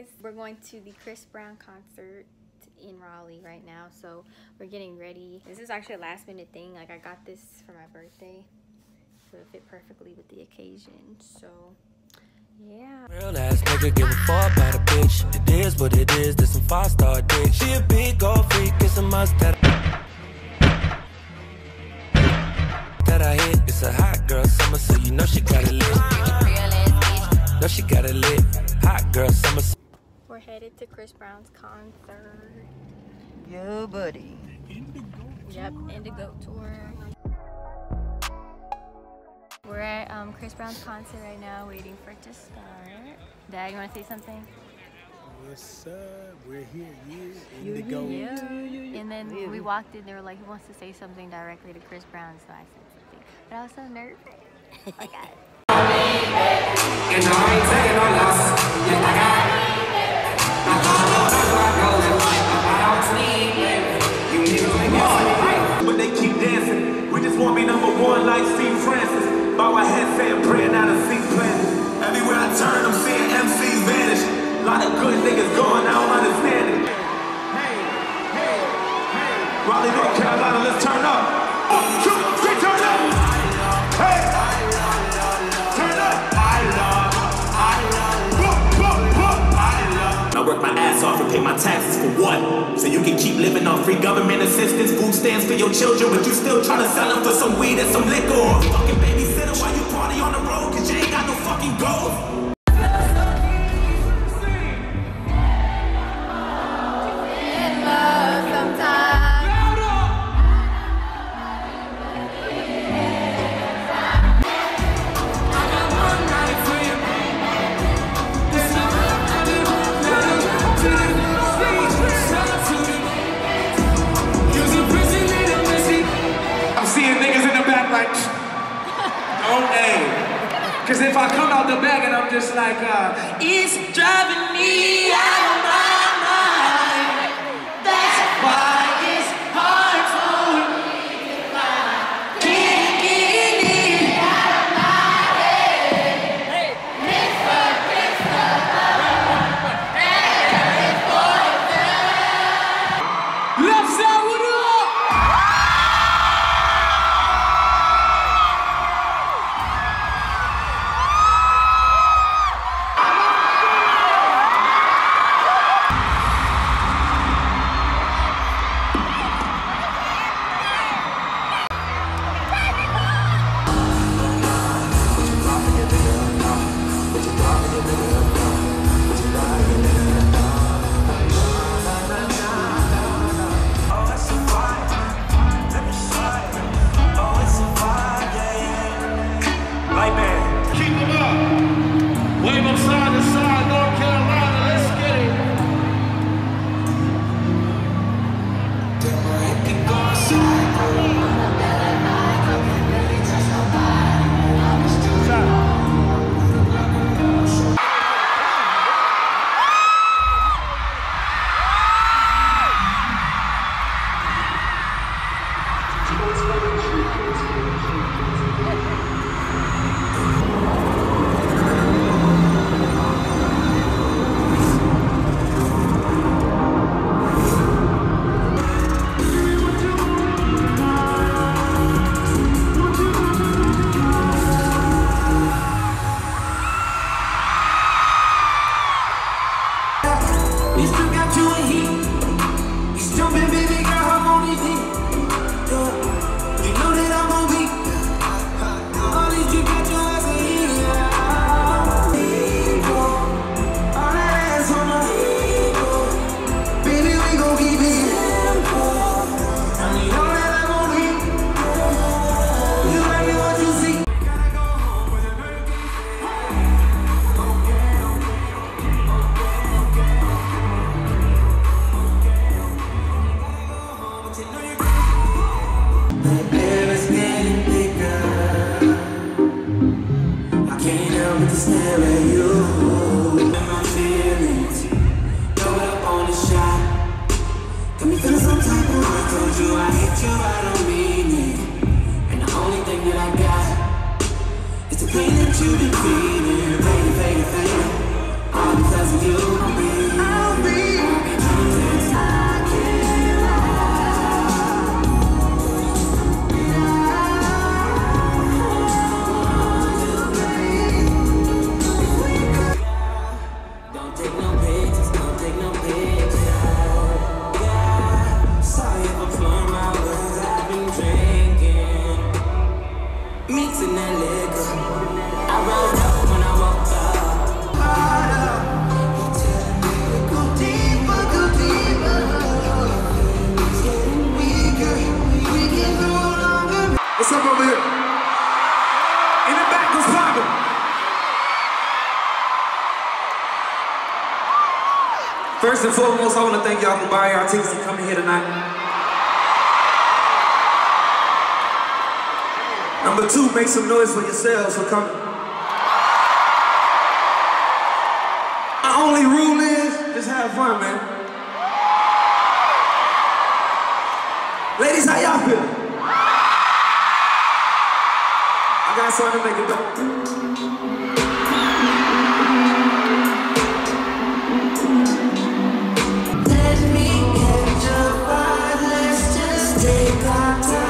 you guys? We're going to the Chris Brown concert in Raleigh right now, so we're getting ready. This is actually a last minute thing. Like I got this for my birthday, so it fit perfectly with the occasion. So yeah. Real ass nigga give a fuck about a bitch. It is what it is. There's some five star dick. She a big old freak. It's a must that. That I hit. It's a hot girl summer, so you know she got it lit. Know she got it lit. Hot girl summer. We're headed to Chris Brown's concert. Yo, buddy. Yep, Indigo tour. We're at um, Chris Brown's concert right now, waiting for it to start. Dad, you want to say something? What's up? We're here, yeah. Indigo. Yeah. And then when we walked in, they were like, he wants to say something directly to Chris Brown, so I said something. But I was so nervous. I got it. Ass off and pay my taxes for what? So you can keep living off free government assistance, food stamps for your children, but you still trying to sell them for some weed and some liquor. Fucking babysitter while you party on the road, cause you ain't got no fucking goals. First and foremost, I want to thank y'all for buying our tickets and coming here tonight. Number two, make some noise for yourselves for coming. My only rule is just have fun, man. Ladies, how y'all feeling? I got something to make it better. Take our time.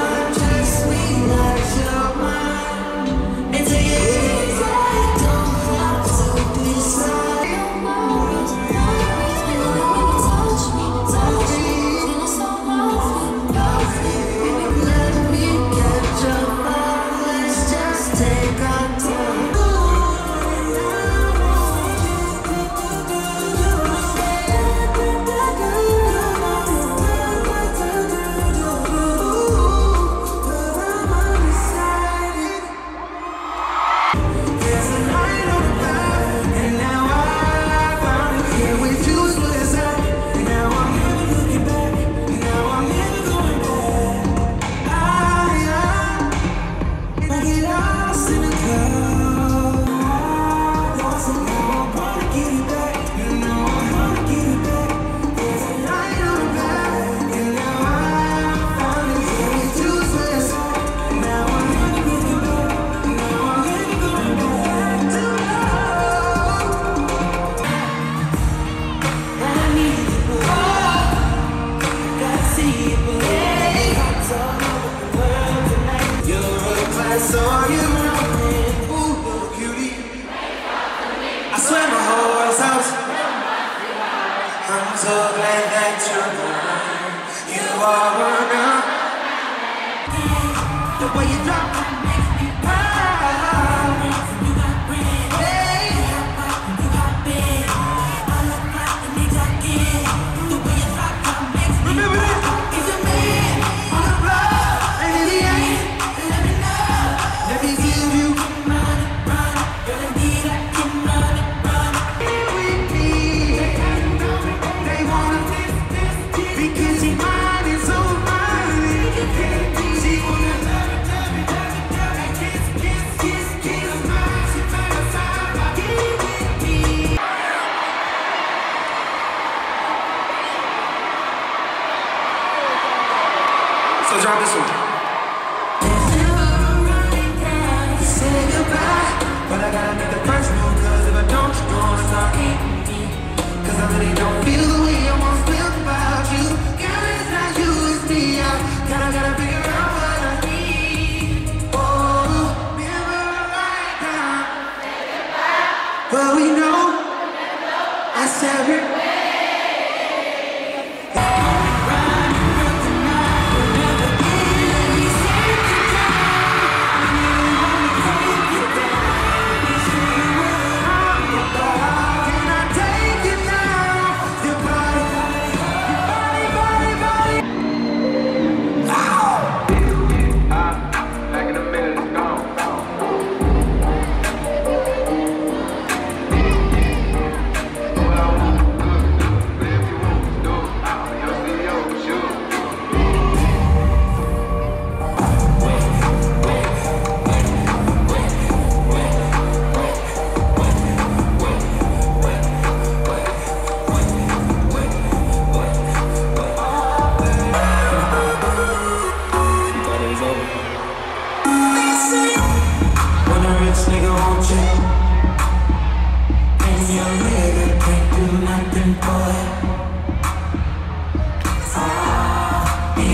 Way you drop. So drop this one. But I gotta make the first if I don't, you're gonna start hating I really don't feel the way I once felt about you. Girl, it's not you, it's me. I gotta, figure out what I need. Oh, right. But we know I said